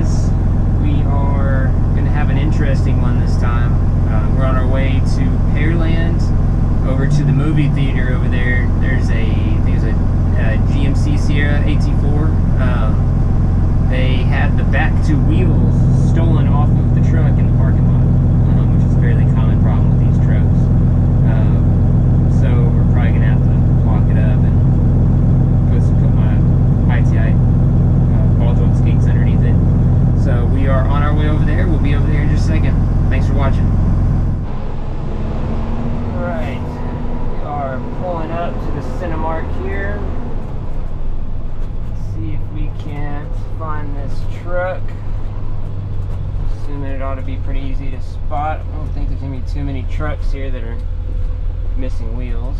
guys. We are going to have an interesting one this time. Uh, we're on our way to Pearland, over to the movie theater over there. There's a, I think it's a, a GMC Sierra AT4. Um, they had the back two wheels stolen off of the truck in the parking lot, um, which is a fairly common problem with these trucks. Um, so we're probably going to have to lock it up and put, some, put my ITI uh, ball joint skates underneath it. So we are on our way over there. We'll be over there in just a second. Thanks for watching. Alright, we are pulling up to the Cinemark here. Let's see if we can't find this truck. Assuming it ought to be pretty easy to spot. I don't think there's gonna be too many trucks here that are missing wheels.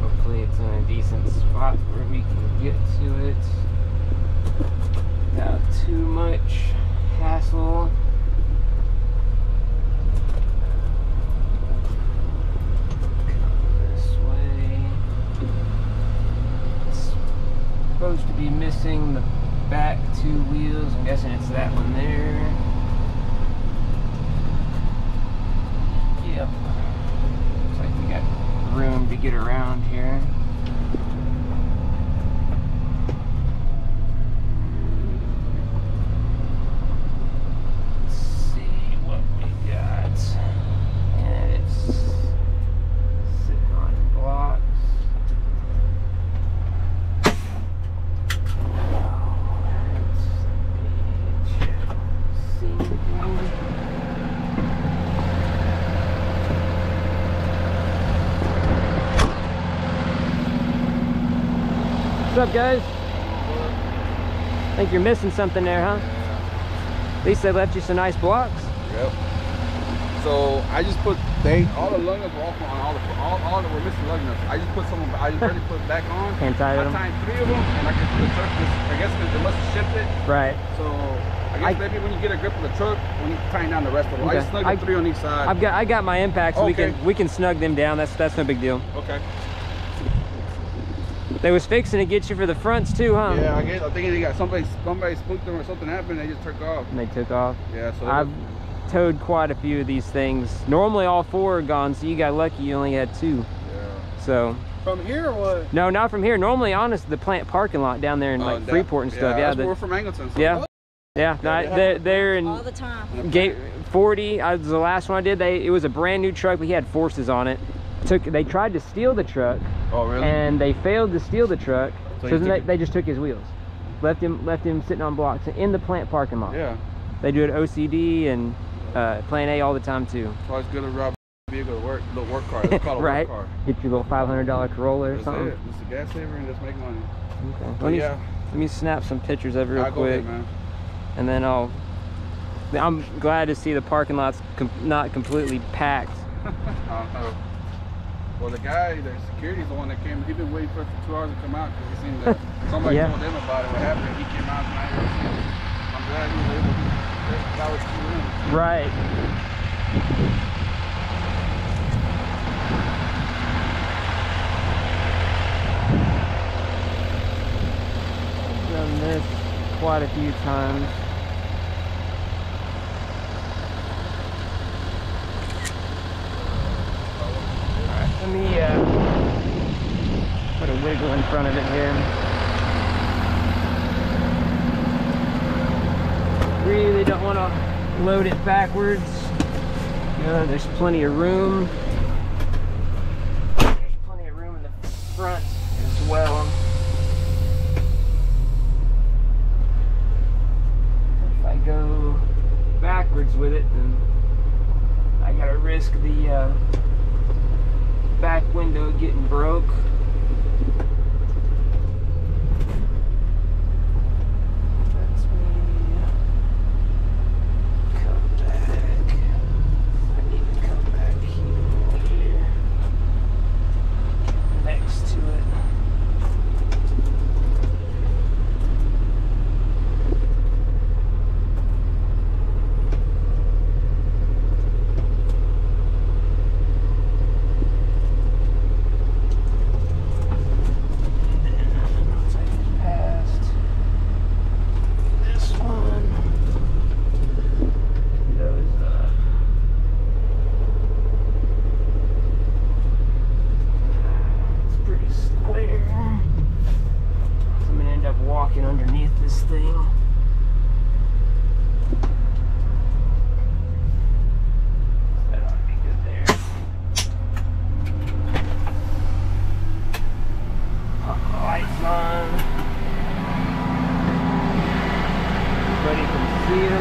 Hopefully it's in a decent spot where we can get to it without too much hassle. Come this way. It's supposed to be missing the back two wheels. I'm guessing it's that one there. Yep. Looks like we got room to get around here. Let's see what we got. And it's sitting on blocks. What's up, guys? Think you're missing something there, huh? At least they left you some nice blocks. Yep. So I just put they all the lug nuts were off on all the all, all that were missing lug nuts. I just put some of I just already put back on. Hand tied I them. tied three of them and I guess the truck just I guess it must have shifted. Right. So I guess I- maybe when you get a grip of the truck, when you tighten down the rest of them. I Okay. just snugged I- three on each side. I've got I got my impacts. so We can we can snug them down. That's that's no big deal. okay. They was fixing to get you for the fronts too, huh? Yeah, I guess I think they got somebody somebody spooked them or something happened. They just took off. And they took off. Yeah. So I've towed quite a few of these things. Normally all four are gone, so you got lucky you only had two. yeah. So From here or what? no, not from here. Normally, honest, the plant parking lot down there in Oh, like that- Freeport and stuff. Yeah, that's the- we're from Angleton. So yeah, yeah. no, they're they're in all the time. Gate 40 I was the last one I did. They it was a brand new truck. We had forces on it. Took they tried to steal the truck Oh really? and they failed to steal the truck. So So, you then took they, they just took his wheels. Left him left him sitting on blocks in the plant parking lot. yeah. They do it OCD and uh, Plan A all the time too. So it's good to rob vehicle to work little work car. It's called a right? work car. Get your little $500 Corolla or That's something. it. Just a gas saver and just make money. Okay. Let me, yeah, let me snap some pictures of it real I'll ahead, quick, man. and then I'll. I'm glad to see the parking lot's com not completely packed. Well, the guy, the security's the one that came. He's been waiting for two hours to come out because he seen that somebody Yeah. told him about it. What happened? He came out and I didn't see him. I'm glad he was able to. That was in. Right. Done this quite a few times. Alright, let me uh, in front of it here. really don't want to load it backwards. There's plenty of room. There's plenty of room in the front as well. If I go backwards with it, then I gotta risk the uh, back window getting broke. That's me. Come back. I need to come back here. Next to it. Kia.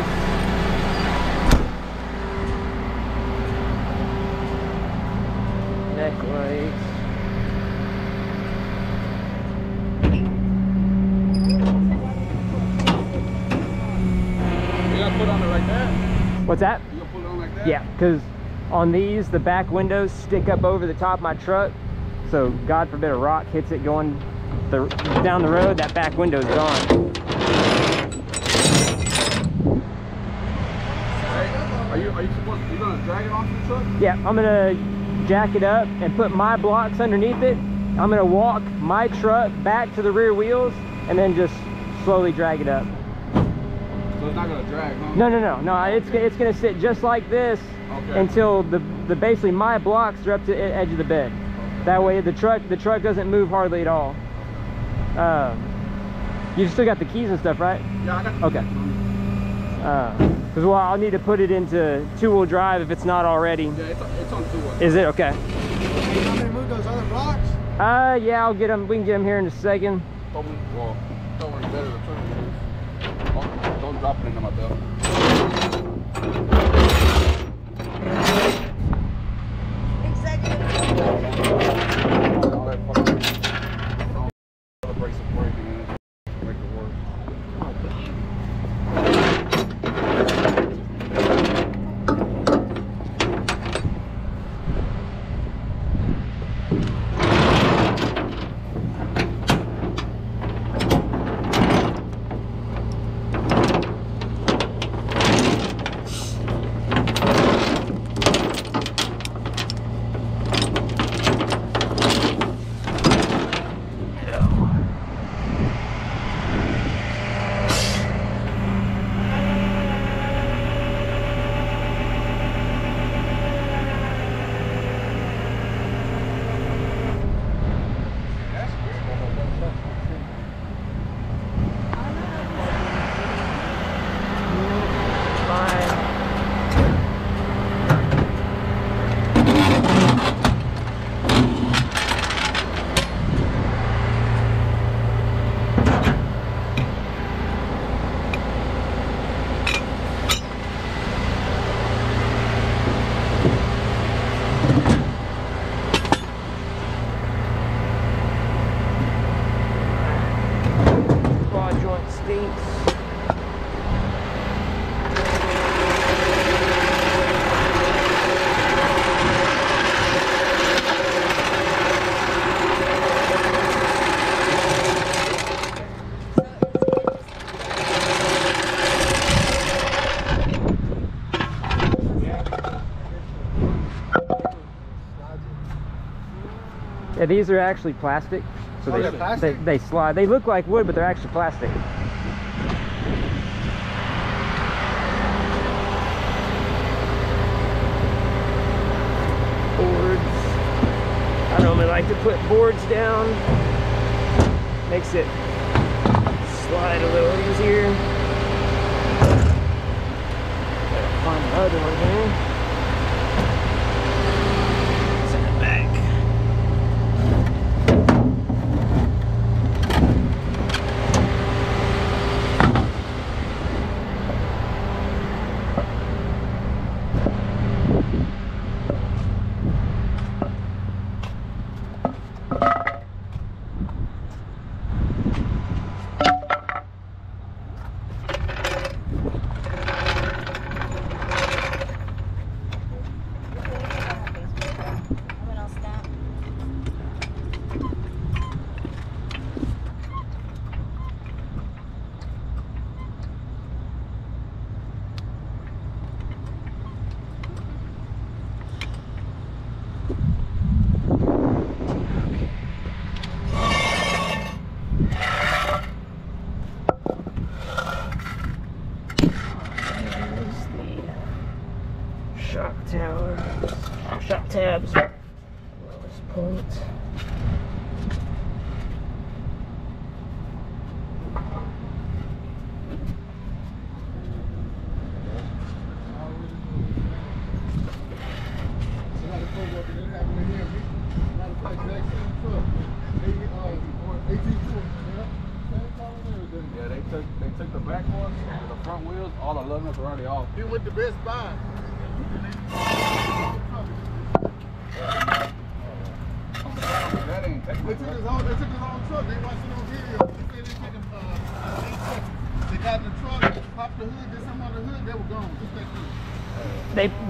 Neck lights. You gotta put on it like that? What's that? You gonna put it on like that? Yeah, because on these, the back windows stick up over the top of my truck. So God forbid a rock hits it going the, down the road, that back window's gone. Are you are you supposed you gonna drag it onto the truck? Yeah, I'm gonna jack it up and put my blocks underneath it. I'm gonna walk my truck back to the rear wheels and then just slowly drag it up. So it's not gonna drag, huh? No, no, no, no. It's it's gonna sit just like this Okay. until the the basically my blocks are up to the edge of the bed. That way the truck the truck doesn't move hardly at all. Um, you still got the keys and stuff, right? Yeah, I got the Okay. Because well, I'll need to put it into two-wheel drive if it's not already. Yeah, it's, it's on two of Is it okay? Hey, you want me to move those other blocks? Uh, yeah, I'll get them. We can get them here in a second. Throw me, well, throw me better the truck is. Don't, don't drop it into my belt. These are actually plastic. So Oh, they, they're plastic? They, they slide. They look like wood, but they're actually plastic. Boards. I normally like to put boards down. Makes it slide a little easier. Gotta find the other one here.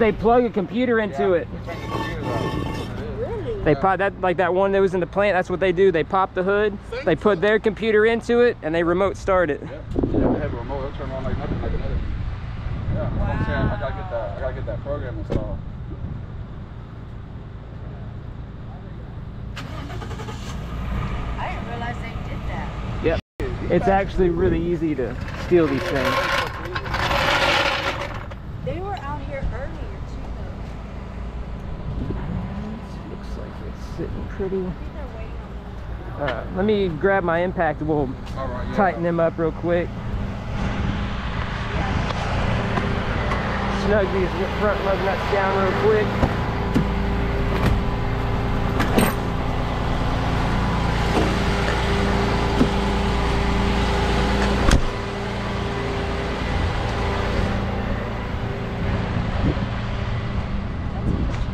They they plug a computer into it. They pop that like that one that was in the plant. That's what they do. They pop the hood. They put their computer into it and they remote start it. Yeah, yeah, they have a remote. It'll turn on like nothing, like another. Yeah, that's what I'm saying. I gotta get that. I gotta get that program installed. I didn't realize they did that. Yep. It's actually really easy to steal these things. They were out here earlier too, though. Looks like it's sitting pretty. I think they're waiting on them. Alright, let me grab my impact. We'll All right. Yeah. tighten them up real quick. Snug these front lug nuts down real quick. Yeah,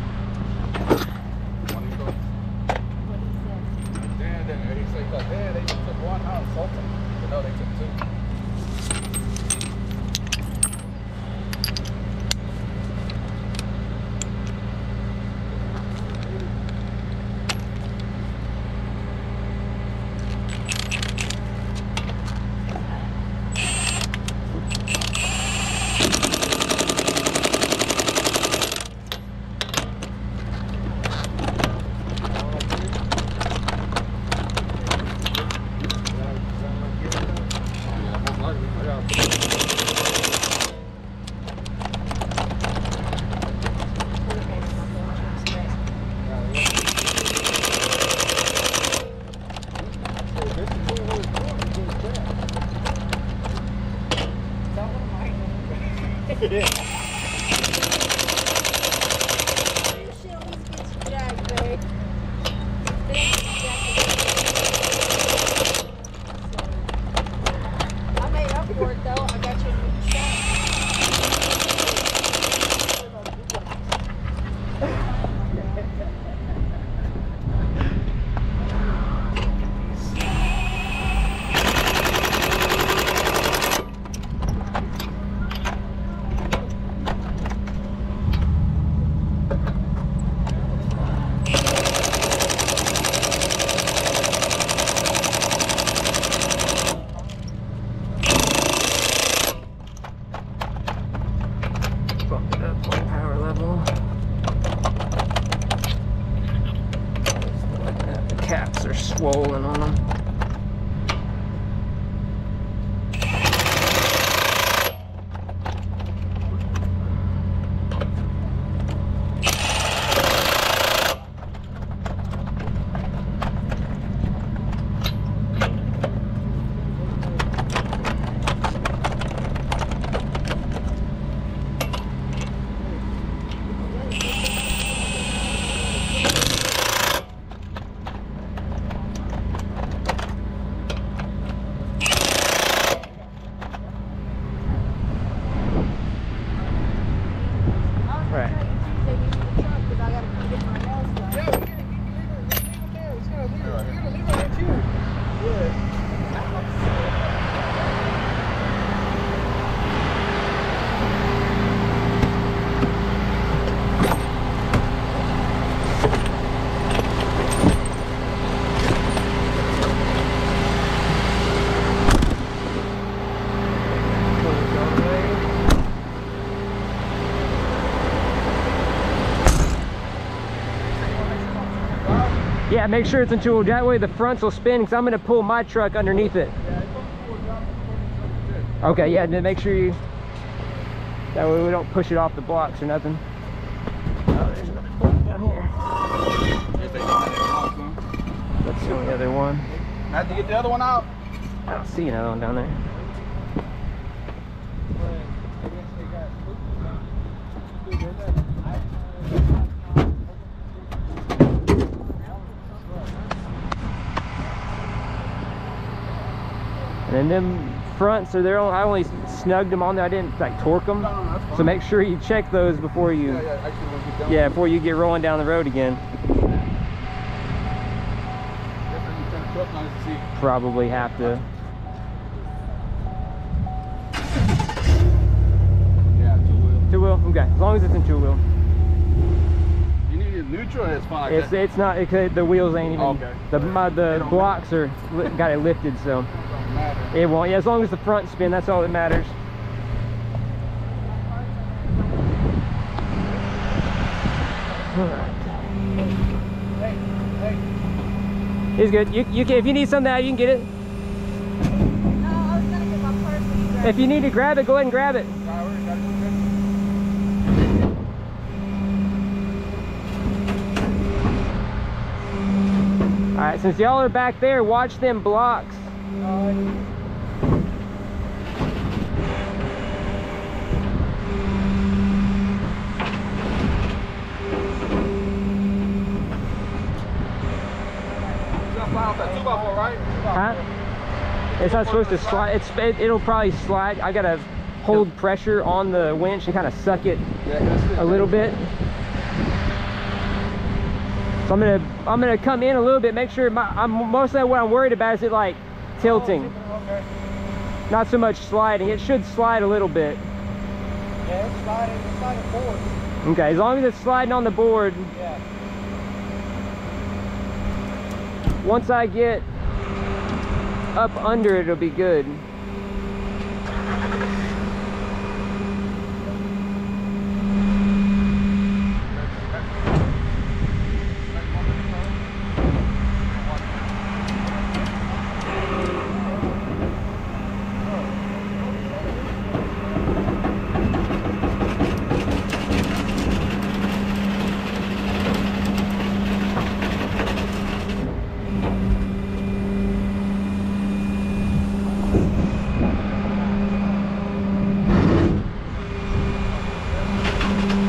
Yeah, make sure it's in tool. That way the fronts will spin because I'm going to pull my truck underneath it. Okay, yeah, then make sure you... That way we don't push it off the blocks or nothing. Oh, there's another bolt down here. That's the only other one. Have to get the other one out. I don't see another one down there. And then them front, so they're only, I only snugged them on there. I didn't like torque them. No, no, no, that's fine. So make sure you check those before you, Yeah, yeah, actually, when we get done. yeah, before you get rolling down the road again. Guess I need to turn the truck on to see. Probably have to. Yeah, two wheel. Two wheel, okay. As long as it's in two wheel. You need it neutral, it's fine. Like It's it's not. It the wheels ain't even. Okay. The my, the blocks are got it lifted, so matter. it won't. Yeah, as long as the front spin, that's all that matters. Hey, hey. He's good. You, you can, if you need something out, you can get it. No, If you need to grab it, go ahead and grab it. All right, since y'all are back there, watch them blocks. It's gonna fly off that two by four, right? Huh? It's not supposed to slide. It's it, it'll probably slide. I gotta hold pressure on the winch and kind of suck it it. a little bit. So I'm gonna I'm gonna come in a little bit. Make sure my I'm mostly what I'm worried about is it like tilting, oh, Okay. not so much sliding. It should slide a little bit. Yeah, it's sliding, it's sliding forward. Okay, as long as it's sliding on the board. Yeah. Once I get up under it, it'll be good. What's that?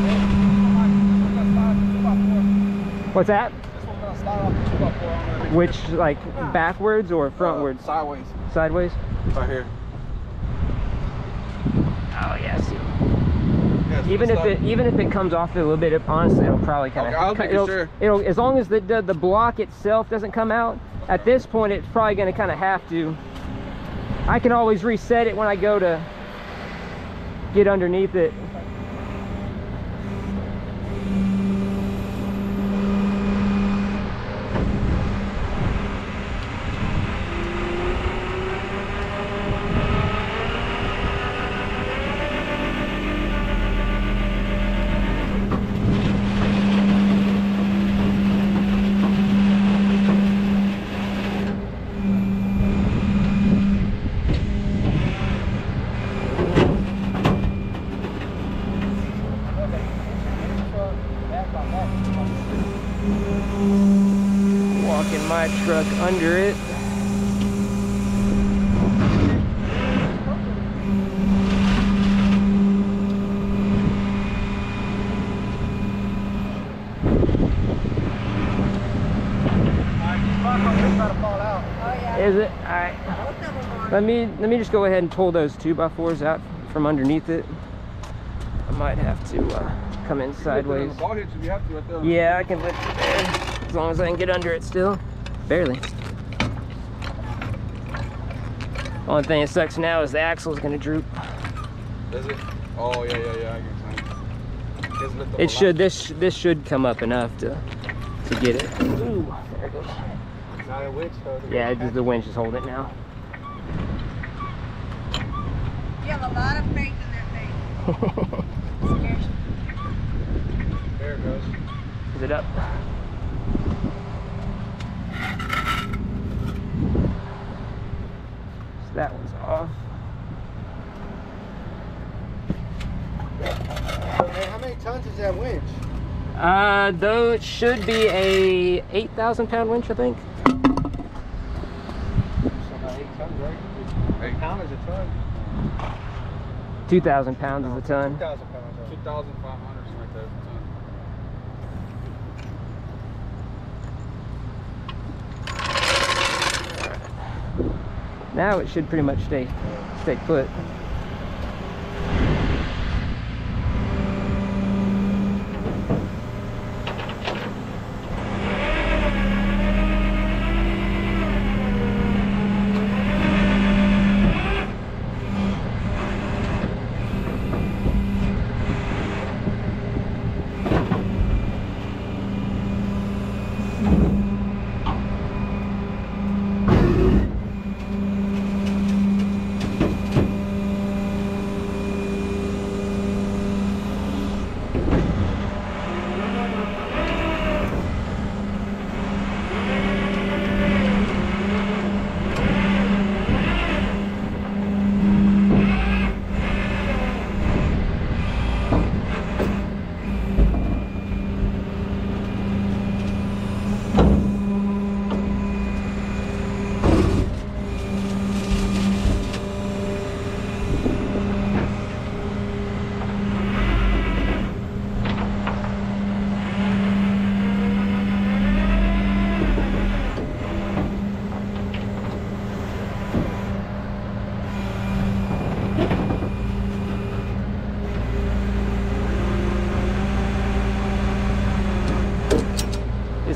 This one's gonna slide off the two by four. I'm gonna make Which, like, backwards or Uh, frontwards? sideways. Sideways? Right here. Oh, yes. Yeah, Even if it even if it comes off a little bit, it, honestly, it'll probably kind of. Okay, I was making it'll, sure. It'll as long as the, the the block itself doesn't come out. At this point, it's probably going to kind of have to. I can always reset it when I go to get underneath it. Walking my truck under it. Is it? All right. Both of them are. Let me let me just go ahead and pull those two by fours out from underneath it. I might have to uh, come in sideways. Ball hits if you have to right there. Yeah, I can lift it there as long as I can get under it still. Barely. Only thing that sucks now is the axle is gonna droop. Is it? Oh yeah, yeah, yeah. I get what you're saying. Just lift up a It lot. should this this should come up enough to to get it. Ooh, there it goes. Not a witch, though. Yeah, just the winch is holding it now. You have a lot of faith in that thing. There it goes. Is it up? So that one's off. Hey, how many tons is that winch? Uh, though it should be a 8,000 pound winch, I think. So about eight tons, right? Hey. Pound is a ton. 2,000 pounds is a ton. 2,000 pounds. 2,500 something like that. Ton. Now it should pretty much stay Stay put. Is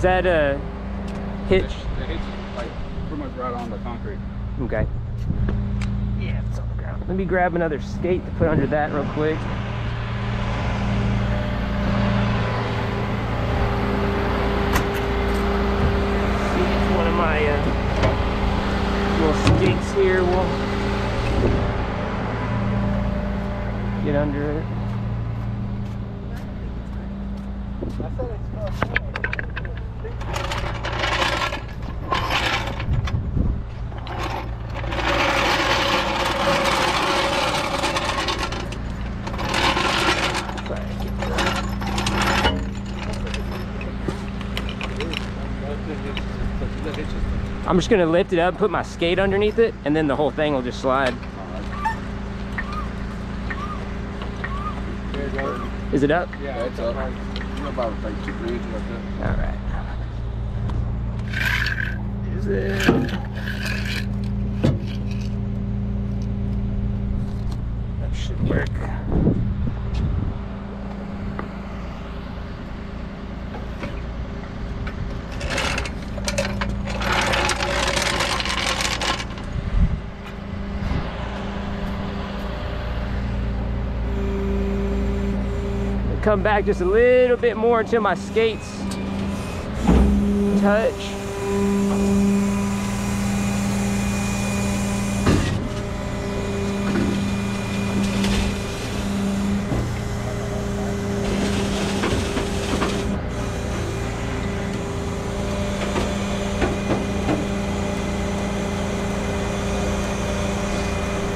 that a hitch? The hitch is like pretty much right on the concrete. Okay. Yeah, it's on the ground. Let me grab another skate to put under that real quick. See one of my uh, little skates here will get under it. Try to get that. The hitch is I'm just gonna lift it up, put my skate underneath it, and then the whole thing will just slide. There you go. Is it up? Yeah, it's up. You're about like two, three inches like that. All right. Is it? Come back just a little bit more until my skates touch.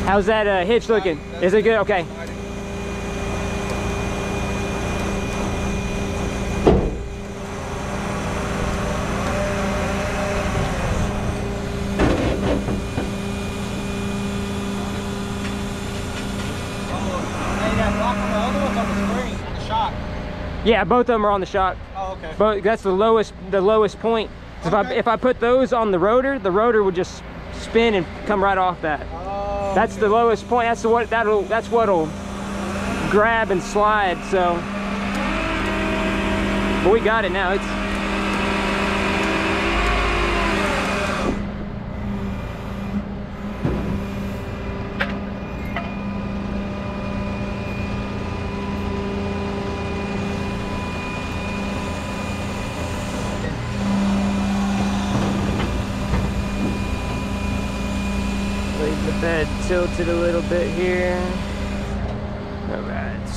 How's that uh, hitch looking? Is it good? Okay. Yeah, both of them are on the shock. Oh, okay. But that's the lowest the lowest point. If I if I put those on the rotor, the rotor would just spin and come right off that. Oh, That's the lowest point. That's the what that'll that's what'll grab and slide. So, but we got it now. It's leave the bed tilted a little bit here. All right.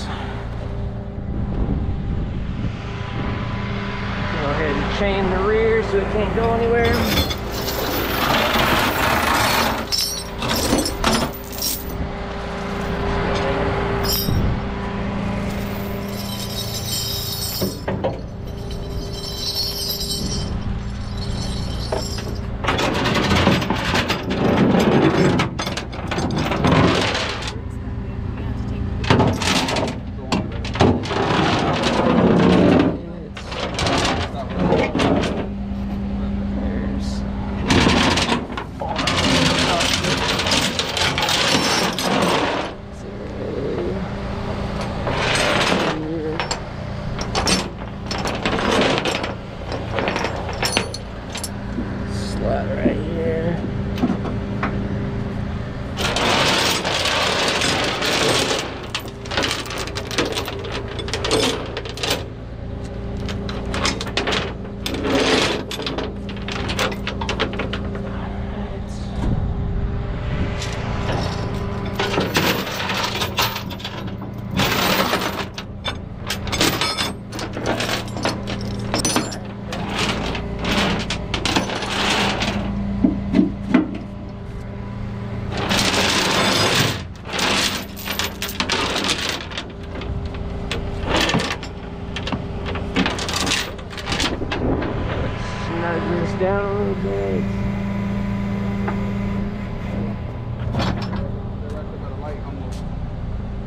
Go ahead and chain the rear so it can't go anywhere. There's down a little bit.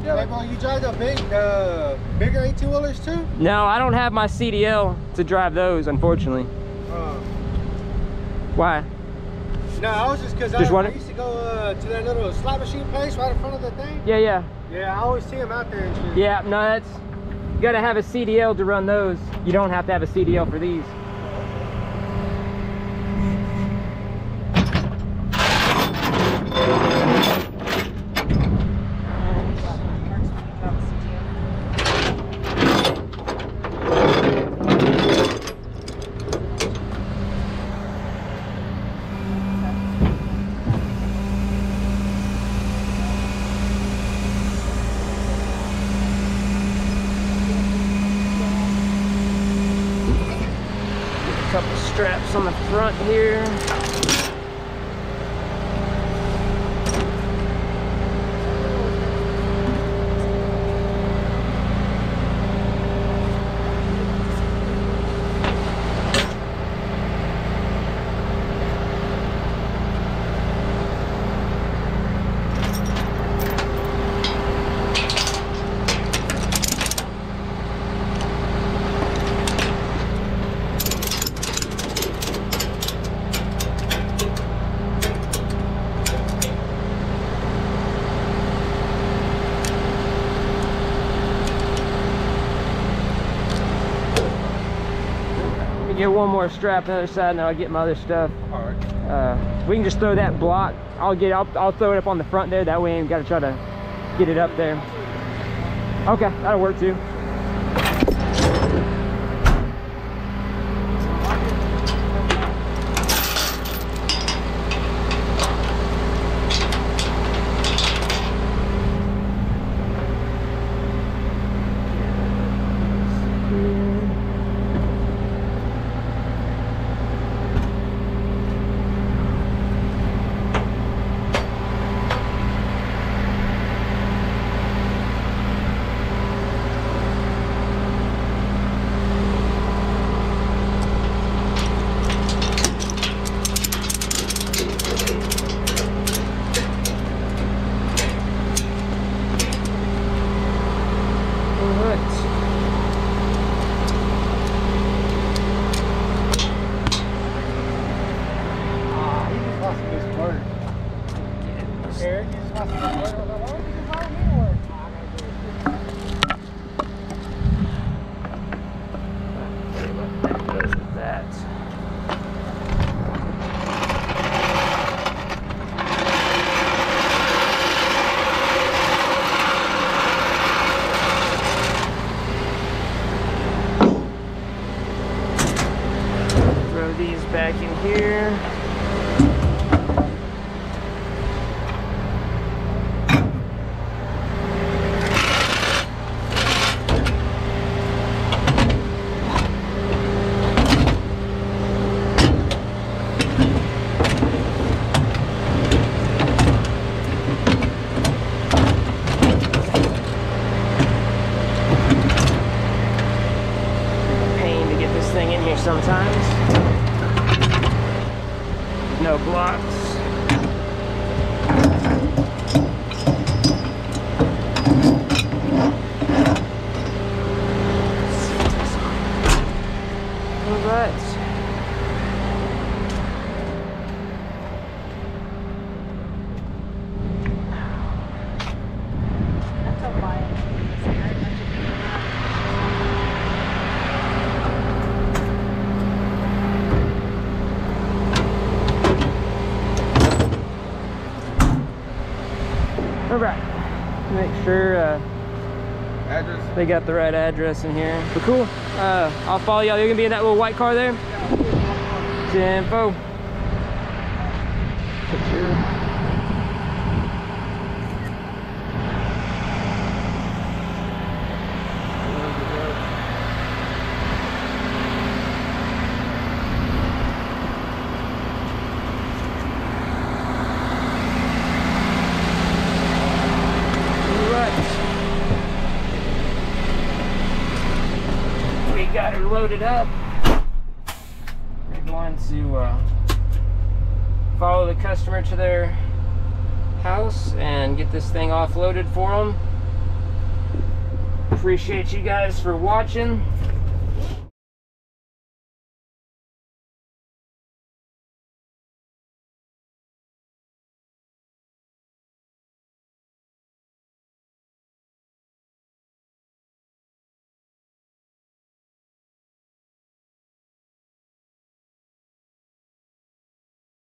Hey, bro, you drive the big, the bigger 18 wheelers too? No, I don't have my CDL to drive those, unfortunately. Uh, Why? no, I was just because I, I used to go uh, to that little slot machine place right in front of the thing. Yeah, yeah. Yeah, I always see them out there and shit. Yeah, no, that's you gotta have a CDL to run those. You don't have to have a CDL for these. Couple straps on the front here. Let me get one more strap on the other side and then I'll get my other stuff. Alright. Uh, we can just throw that block. I'll get I'll, I'll throw it up on the front there. That way I ain't gotta try to get it up there. Okay, that'll work too. They got the right address in here. But cool. Uh, I'll follow y'all. You're gonna be in that little white car there. We got her loaded up. We're going to uh, follow the customer to their house and get this thing offloaded for them. Appreciate you guys for watching.